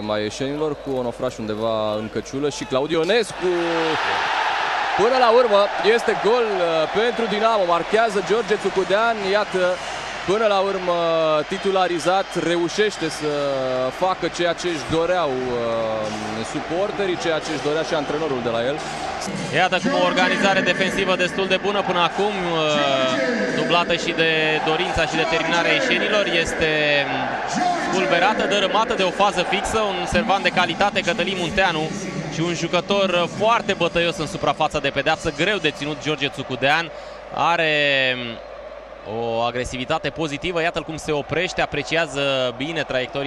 mai ieșenilor cu Onofraș undeva în căciulă și Claudionescu Până la urmă este gol uh, pentru Dinamo, marchează George Țucudean, iată Până la urmă, titularizat, reușește să facă ceea ce își doreau uh, suporterii, ceea ce își dorea și antrenorul de la el. Iată cum o organizare defensivă destul de bună până acum, uh, dublată și de dorința și determinarea ieșenilor, este spulberată, dărâmată de o fază fixă, un servan de calitate, Cătălin Munteanu, și un jucător foarte bătăios în suprafața de pedeapsă, greu de ținut George Țucudean, are o agresivitate pozitivă, iată cum se oprește, apreciază bine traiectoria